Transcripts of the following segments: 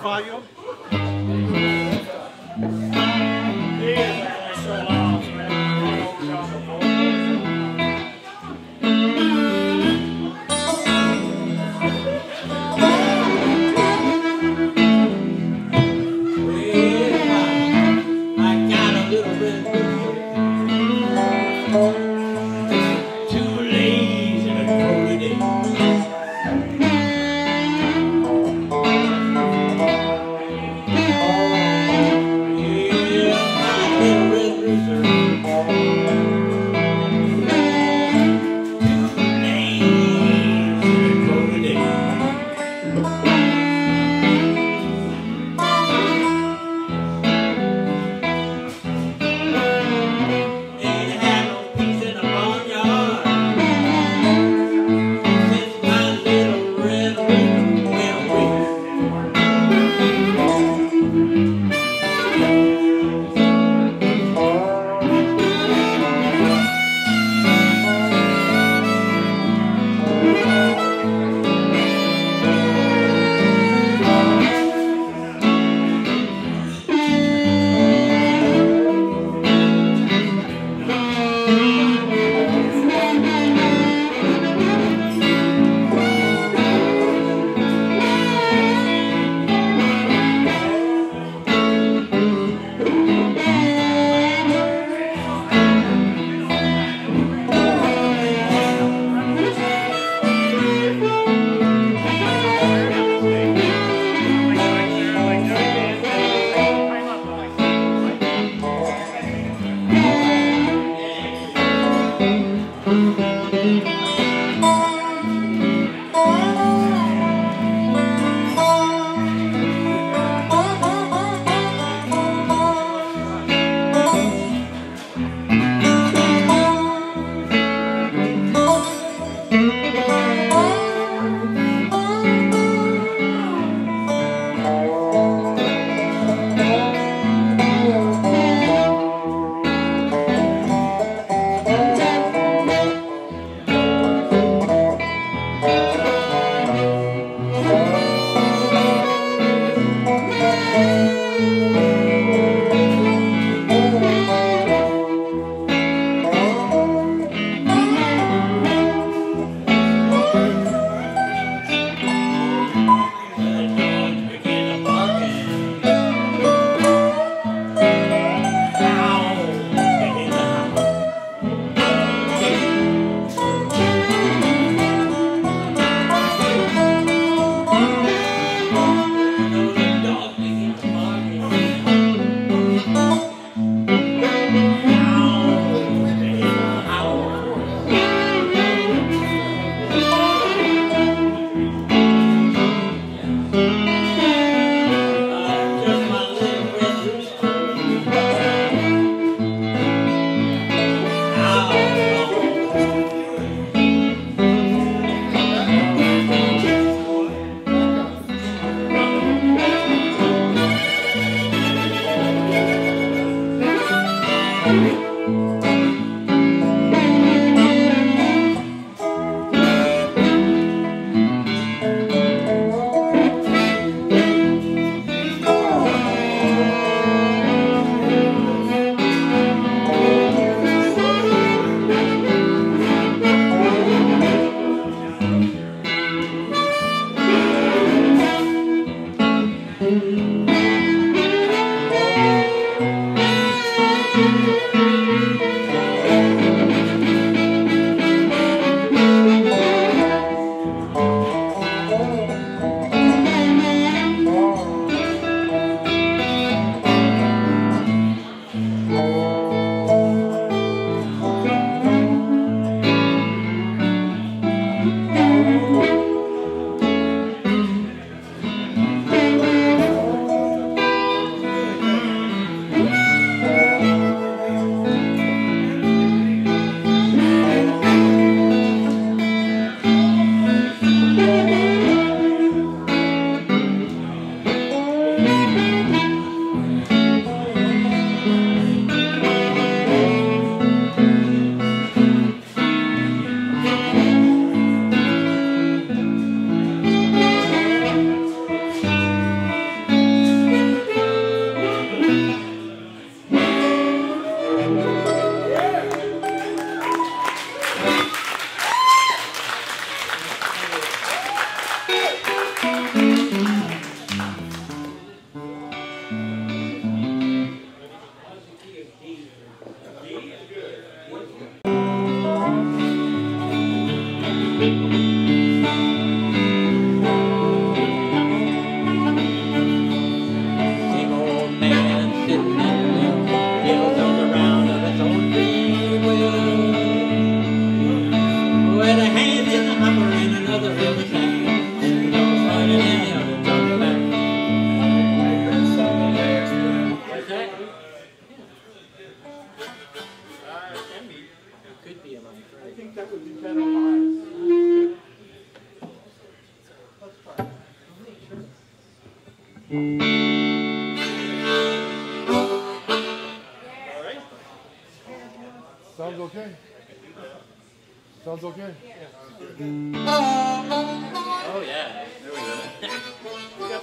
volume.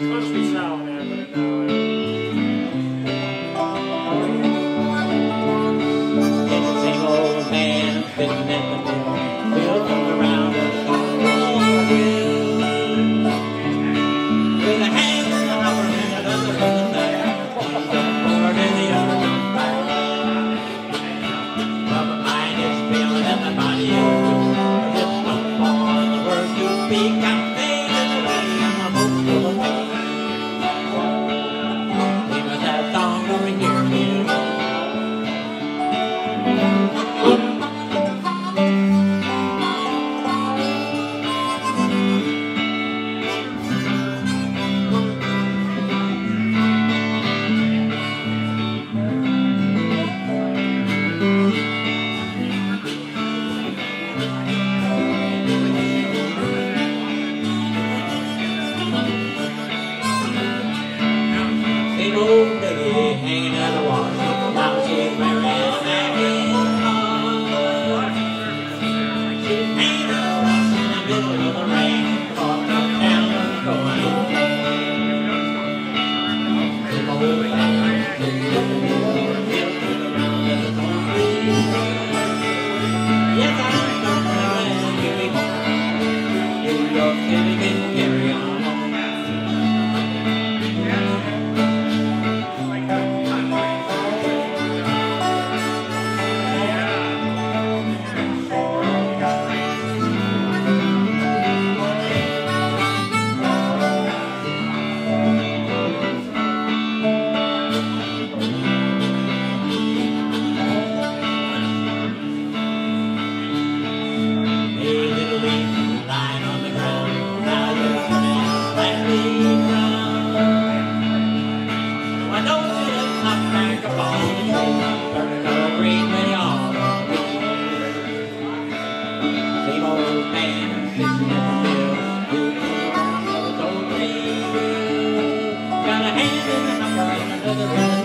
countries now. and another and another and.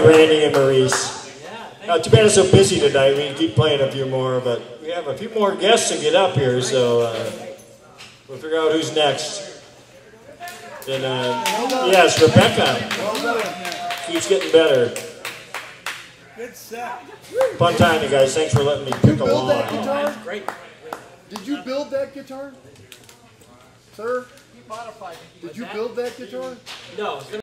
Right, Randy and Maurice. Uh, too bad it's so busy tonight. We can keep playing a few more, but we have a few more guests to get up here, so uh, we'll figure out who's next. And uh, yes, Rebecca keeps getting better. Good set. Fun time, you guys. Thanks for letting me pick Build that along. guitar? Great. Did you build that guitar? Sir? Did you build that guitar? No, it's gonna